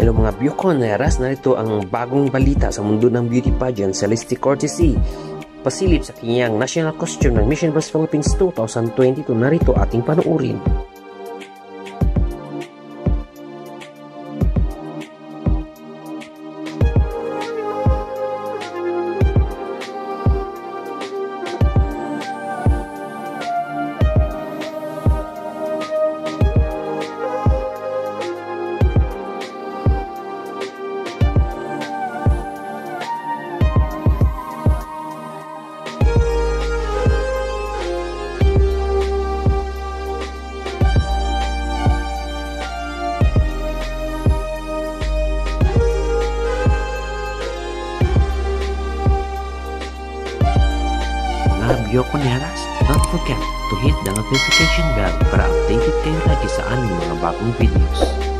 Hello mga Bioconeras, narito ang bagong balita sa mundo ng beauty pageant Celeste Cortesy. Pasilip sa kanyang national costume ng Mission Bus Philippines 2022, narito ating panuurin. mga Bioconeras, don't forget to hit the notification bell para updated kayo lagi sa aming mga bagong videos.